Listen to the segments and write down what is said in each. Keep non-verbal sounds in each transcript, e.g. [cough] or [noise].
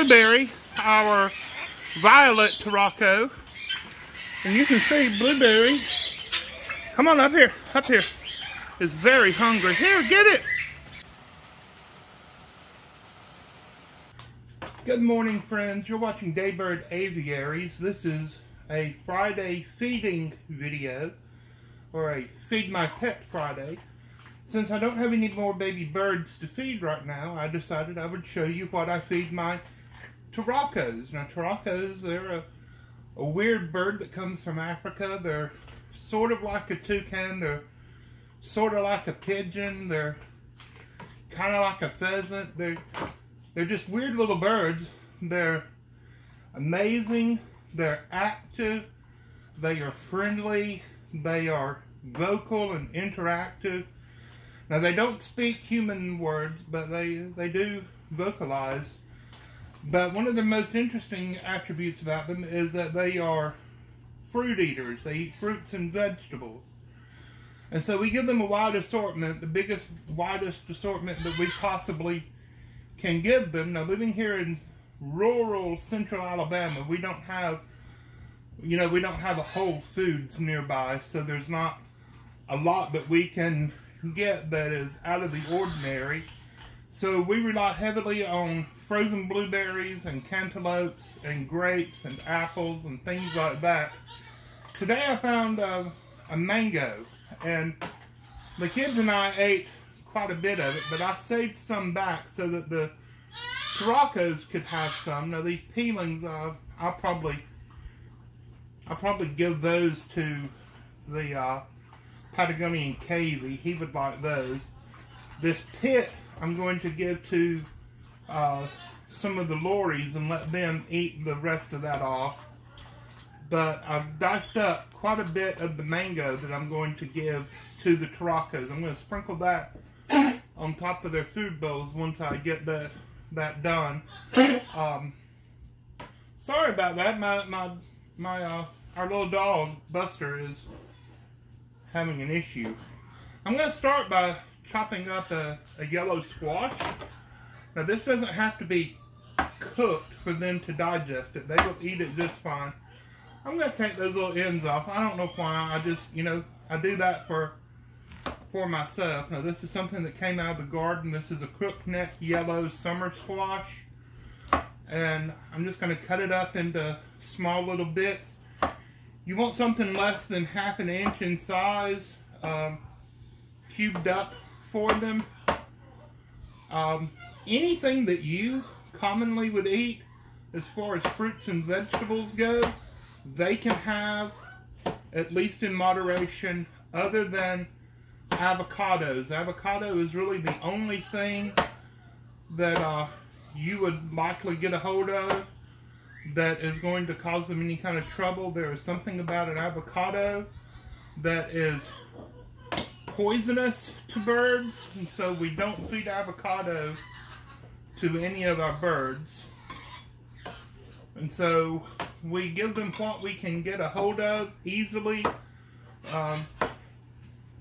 Blueberry, our violet Turaco. And you can see Blueberry, come on up here, up here, is very hungry. Here, get it. Good morning, friends. You're watching Daybird Aviaries. This is a Friday feeding video, or a Feed My Pet Friday. Since I don't have any more baby birds to feed right now, I decided I would show you what I feed my Turacos. Now, Turacos, they're a, a weird bird that comes from Africa. They're sort of like a toucan. They're sort of like a pigeon. They're kind of like a pheasant. They're they're just weird little birds. They're amazing. They're active. They are friendly. They are vocal and interactive. Now they don't speak human words, but they they do vocalize. But one of the most interesting attributes about them is that they are fruit eaters. They eat fruits and vegetables. And so we give them a wide assortment, the biggest, widest assortment that we possibly can give them. Now, living here in rural central Alabama, we don't have, you know, we don't have a Whole Foods nearby, so there's not a lot that we can get that is out of the ordinary. So we rely heavily on frozen blueberries and cantaloupes and grapes and apples and things like that. Today I found uh, a mango and the kids and I ate quite a bit of it, but I saved some back so that the Turacos could have some. Now these peelings, uh, I'll probably, I'll probably give those to the uh, Patagonian Cavy. He would like those. This pit, I'm going to give to uh, some of the lories and let them eat the rest of that off. But I've diced up quite a bit of the mango that I'm going to give to the Turacos. I'm going to sprinkle that [coughs] on top of their food bowls once I get that that done. [coughs] Um, sorry about that. My my my uh, our little dog Buster is having an issue. I'm going to start by chopping up a, a yellow squash. Now this doesn't have to be cooked for them to digest it. They will eat it just fine. I'm going to take those little ends off. I don't know why. I just, you know, I do that for for myself. Now this is something that came out of the garden. This is a crookneck yellow summer squash. And I'm just going to cut it up into small little bits. You want something less than half an inch in size, um, cubed up for them. Um, anything that you commonly would eat as far as fruits and vegetables go, they can have, at least in moderation, other than avocados. Avocado is really the only thing that uh, you would likely get a hold of that is going to cause them any kind of trouble. There is something about an avocado that is poisonous to birds, and so we don't feed avocado to any of our birds. And so we give them what we can get a hold of easily. Um,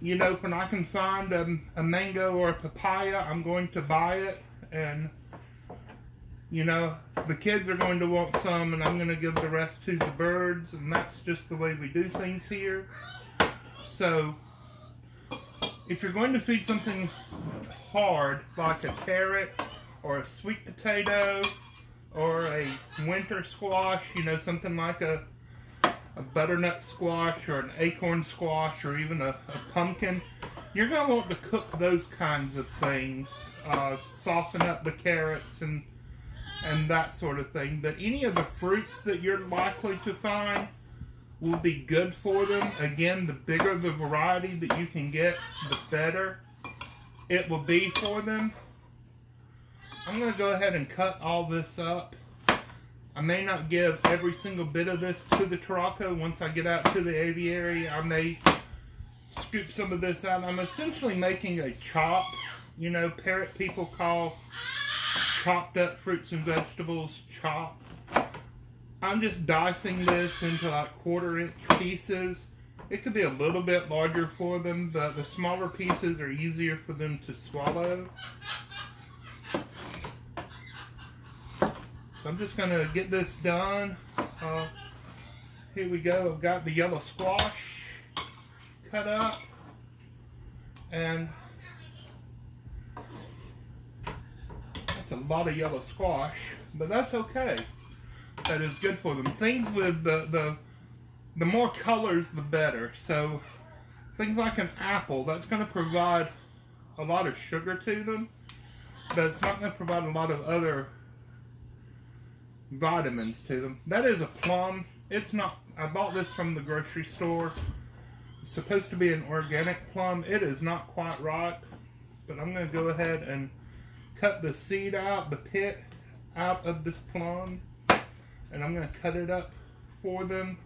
you know, when I can find a, a mango or a papaya, I'm going to buy it. And, you know, the kids are going to want some, and I'm going to give the rest to the birds. And that's just the way we do things here. So, if you're going to feed something hard, like a carrot or a sweet potato or a winter squash, you know, something like a a butternut squash or an acorn squash or even a, a pumpkin, you're going to want to cook those kinds of things. Uh, soften up the carrots and and that sort of thing. But any of the fruits that you're likely to find will be good for them. Again, the bigger the variety that you can get, the better it will be for them. I'm going to go ahead and cut all this up. I may not give every single bit of this to the Turaco. Once I get out to the aviary, I may scoop some of this out. I'm essentially making a chop. You know, parrot people call chopped up fruits and vegetables chop. I'm just dicing this into like quarter inch pieces. It could be a little bit larger for them, but the smaller pieces are easier for them to swallow. So I'm just going to get this done. Uh, here we go. I've got the yellow squash cut up. And that's a lot of yellow squash, but that's okay. That is good for them. Things with the, the, the more colors, the better. So things like an apple, that's going to provide a lot of sugar to them, but it's not going to provide a lot of other vitamins to them. That is a plum. It's not, I bought this from the grocery store. It's supposed to be an organic plum. It is not quite ripe, but I'm going to go ahead and cut the seed out, the pit out of this plum, and I'm going to cut it up for them.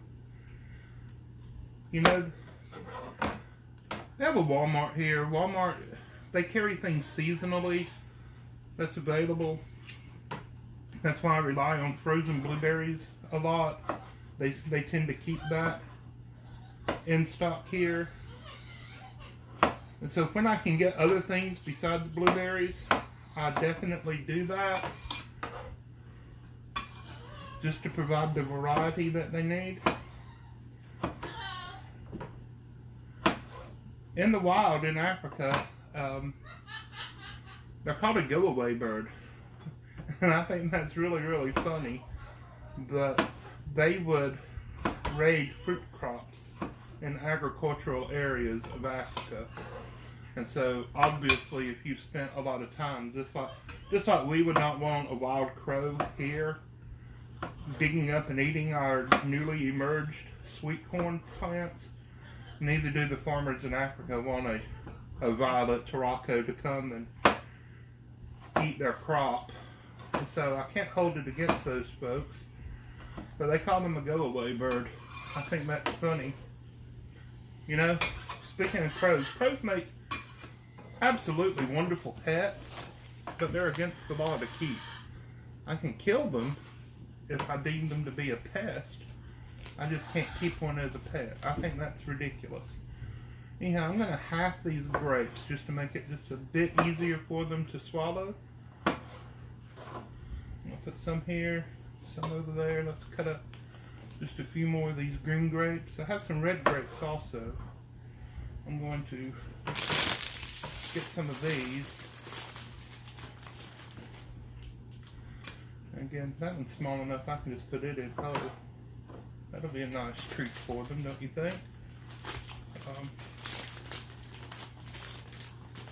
You know, they have a Walmart here. Walmart, they carry things seasonally that's available. That's why I rely on frozen blueberries a lot. They, they tend to keep that in stock here. And so when I can get other things besides blueberries, I definitely do that. Just to provide the variety that they need. In the wild in Africa, um, they're called a go-away bird. And I think that's really, really funny. But they would raid fruit crops in agricultural areas of Africa. And so obviously if you spent a lot of time just like just like we would not want a wild crow here digging up and eating our newly emerged sweet corn plants, neither do the farmers in Africa want a, a violet Turaco to come and eat their crop. And so I can't hold it against those folks. But they call them a go-away bird. I think that's funny. You know, speaking of crows, crows make absolutely wonderful pets, but they're against the law to keep. I can kill them if I deem them to be a pest. I just can't keep one as a pet. I think that's ridiculous. Anyhow, I'm going to half these grapes just to make it just a bit easier for them to swallow. Put some here, some over there. Let's cut up just a few more of these green grapes. I have some red grapes also. I'm going to get some of these. Again, that one's small enough I can just put it in whole. That'll be a nice treat for them, don't you think? Um,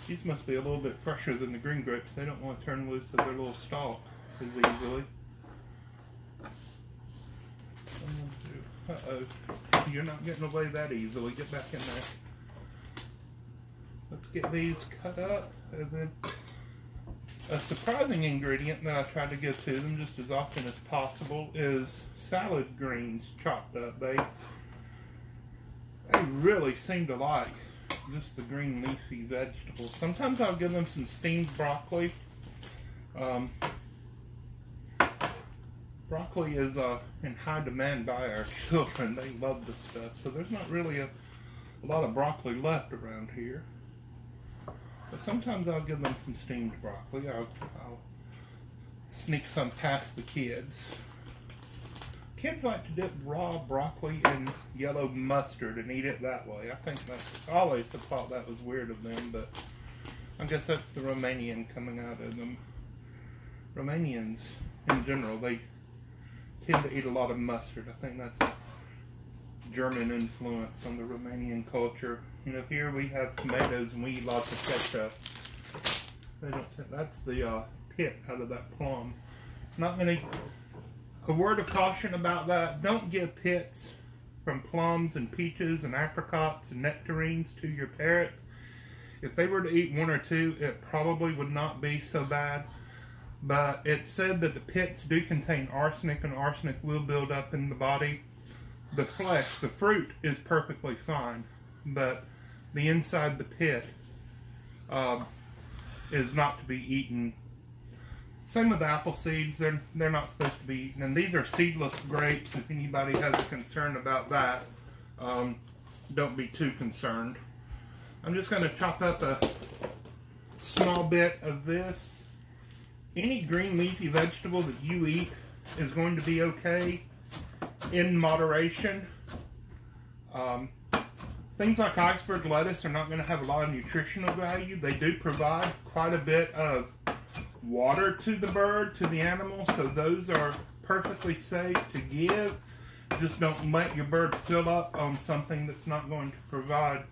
these must be a little bit fresher than the green grapes. They don't want to turn loose of their little stalk as easily. Uh-oh. You're not getting away that easily. Get back in there. Let's get these cut up. And then a surprising ingredient that I try to give to them just as often as possible is salad greens chopped up. They, they really seem to like just the green leafy vegetables. Sometimes I'll give them some steamed broccoli. Um, broccoli is uh, in high demand by our children. They love this stuff. So there's not really a, a lot of broccoli left around here. But sometimes I'll give them some steamed broccoli. I'll, I'll sneak some past the kids. Kids like to dip raw broccoli in yellow mustard and eat it that way. I think that's, always have thought that was weird of them, but I guess that's the Romanian coming out of them. Romanians, in general, they tend to eat a lot of mustard. I think that's German influence on the Romanian culture. You know, here we have tomatoes and we eat lots of ketchup. They don't. That's the uh, pit out of that plum. Not gonna. A word of caution about that: don't give pits from plums and peaches and apricots and nectarines to your parrots. If they were to eat one or two, it probably would not be so bad but it's said that the pits do contain arsenic and arsenic will build up in the body. The flesh, the fruit is perfectly fine, but the inside the pit uh, is not to be eaten. Same with apple seeds, they're, they're not supposed to be eaten. And these are seedless grapes, if anybody has a concern about that, um, don't be too concerned. I'm just going to chop up a small bit of this any green leafy vegetable that you eat is going to be okay in moderation. Um, things like iceberg lettuce are not going to have a lot of nutritional value. They do provide quite a bit of water to the bird, to the animal, so those are perfectly safe to give. Just don't let your bird fill up on something that's not going to provide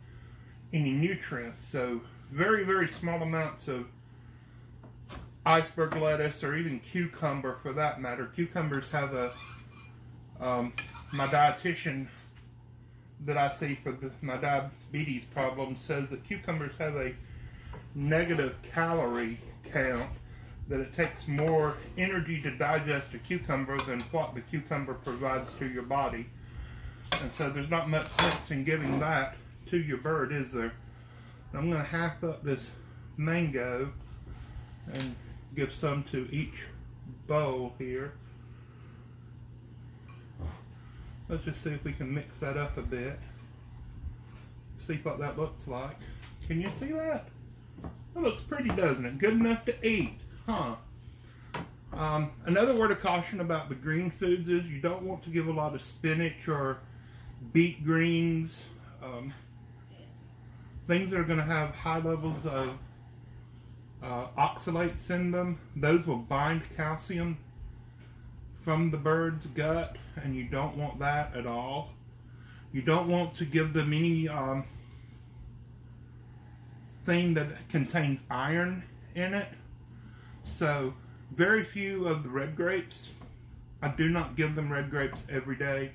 any nutrients. So very, very small amounts of iceberg lettuce or even cucumber for that matter. Cucumbers have a, um, my dietitian that I see for the, my diabetes problem says that cucumbers have a negative calorie count that it takes more energy to digest a cucumber than what the cucumber provides to your body. And so there's not much sense in giving that to your bird, is there? I'm going to half up this mango and give some to each bowl here. Let's just see if we can mix that up a bit. See what that looks like. Can you see that? That looks pretty, doesn't it? Good enough to eat, huh? Um, another word of caution about the green foods is you don't want to give a lot of spinach or beet greens, um, things that are going to have high levels of uh, oxalates in them. Those will bind calcium from the bird's gut, and you don't want that at all. You don't want to give them any um, thing that contains iron in it. So, very few of the red grapes. I do not give them red grapes every day.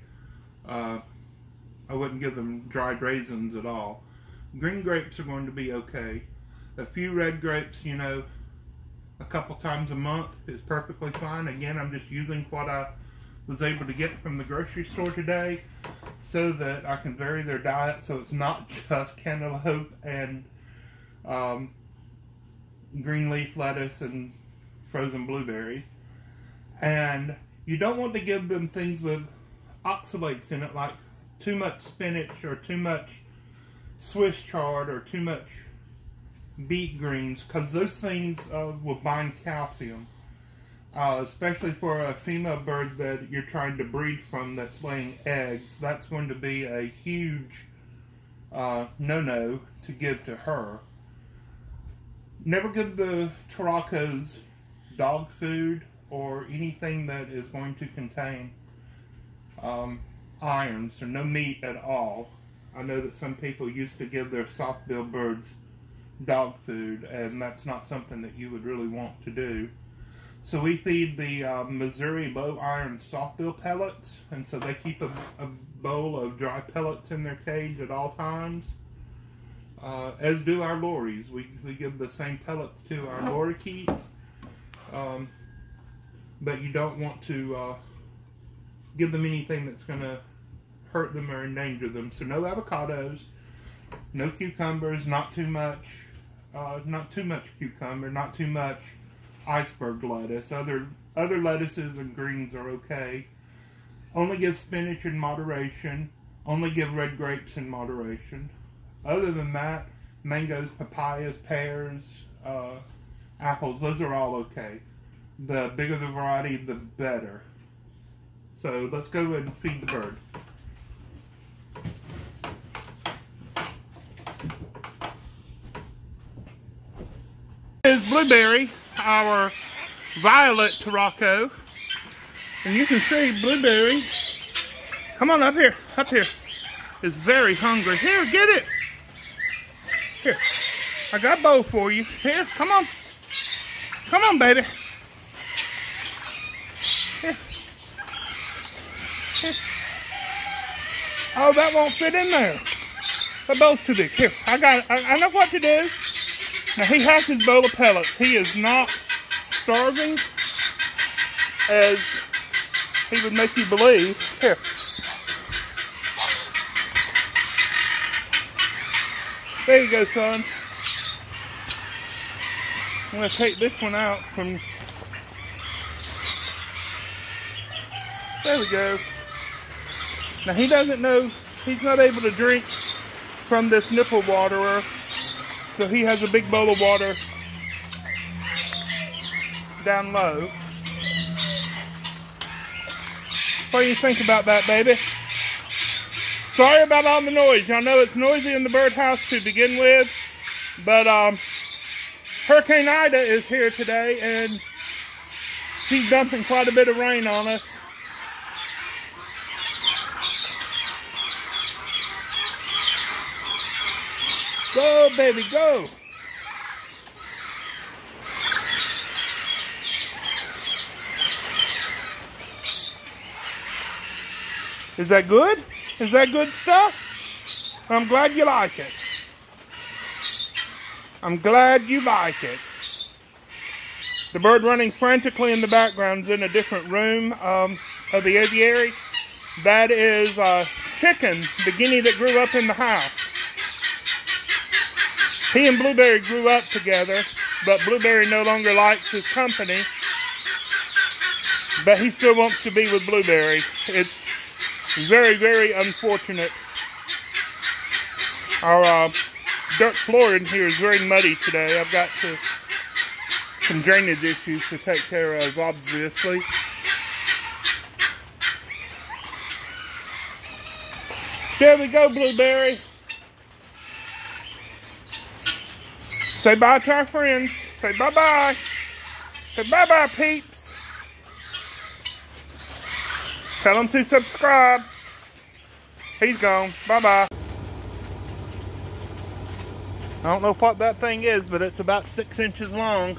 Uh, I wouldn't give them dried raisins at all. Green grapes are going to be okay. A few red grapes, you know, a couple times a month is perfectly fine. Again, I'm just using what I was able to get from the grocery store today so that I can vary their diet so it's not [laughs] just cantaloupe and um, green leaf lettuce and frozen blueberries. And you don't want to give them things with oxalates in it like too much spinach or too much Swiss chard or too much beet greens because those things uh, will bind calcium, uh, especially for a female bird that you're trying to breed from that's laying eggs. That's going to be a huge uh, no-no to give to her. Never give the Turacos dog food or anything that is going to contain um, iron, so no meat at all. I know that some people used to give their soft-billed birds dog food, and that's not something that you would really want to do. So we feed the uh, Mazuri low iron softbill pellets, and so they keep a, a, bowl of dry pellets in their cage at all times. Uh, as do our lories. We, we give the same pellets to our lorikeets. Um, but you don't want to uh, give them anything that's going to hurt them or endanger them. So no avocados, no cucumbers, not too much, uh, not too much cucumber, not too much iceberg lettuce. Other other lettuces and greens are okay. Only give spinach in moderation. Only give red grapes in moderation. Other than that, mangoes, papayas, pears, uh, apples, those are all okay. The bigger the variety, the better. So let's go and feed the bird. is Blueberry, our violet Turaco. And you can see Blueberry, come on up here, up here, is very hungry. Here, get it. Here, I got bowl for you. Here, come on. Come on, baby. Here. Oh, that won't fit in there. The bowl's too big. Here, I got it. I, I know what to do. Now he has his bowl of pellets. He is not starving as he would make you believe. Here. There you go, son. I'm going to take this one out from... There we go. Now he doesn't know, he's not able to drink from this nipple waterer so he has a big bowl of water down low. What do you think about that, baby? Sorry about all the noise. Y'all know it's noisy in the birdhouse to begin with, but um, Hurricane Ida is here today, and she's dumping quite a bit of rain on us. Go, baby, go. Is that good? Is that good stuff? I'm glad you like it. I'm glad you like it. The bird running frantically in the background is in a different room um, of the aviary. That is uh, Chicken, the guinea that grew up in the house. He and Blueberry grew up together, but Blueberry no longer likes his company. But he still wants to be with Blueberry. It's very, very unfortunate. Our uh, dirt floor in here is very muddy today. I've got to, some drainage issues to take care of, obviously. There we go, Blueberry. Say bye to our friends. Say bye-bye. Say bye-bye, peeps. Tell them to subscribe. He's gone. Bye-bye. I don't know what that thing is, but it's about six inches long.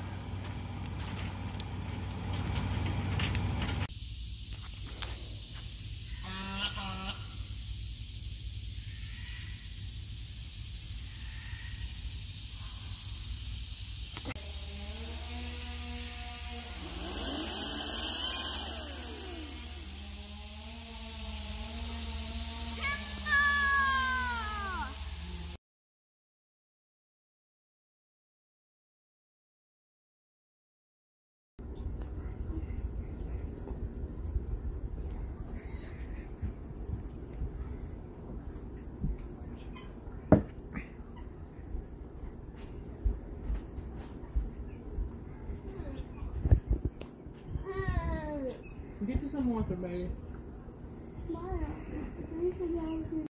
Water, baby. Smile.